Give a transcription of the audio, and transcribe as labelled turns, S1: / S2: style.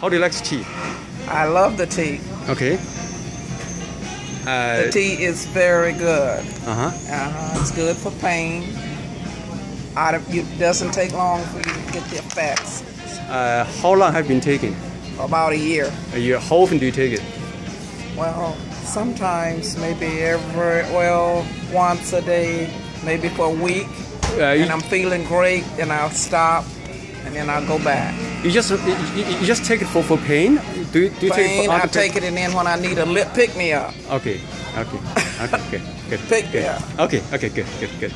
S1: How do you like the tea?
S2: I love the tea.
S1: Okay.
S2: The
S1: Uh
S2: tea is very good.
S1: huh.
S2: Uh-huh. It's good for pain. Out of, it doesn't take long for you to get the effects.
S1: Uh, how long have you been taking?
S2: About a year.
S1: A year. How often do you take it?
S2: Well, sometimes maybe every, well, once a day, maybe for a week.
S1: Uh,
S2: And I'm feeling great, and I'll stop, and then I'll go back.
S1: You just you, you just take it for, for pain? Do you, do you take it
S2: Pain,
S1: for
S2: I take it, and then when I need a lip pick me up.
S1: Okay. Okay. Okay. Good. Good.
S2: Pick me up.
S1: Okay. Okay. Good. Good. Good.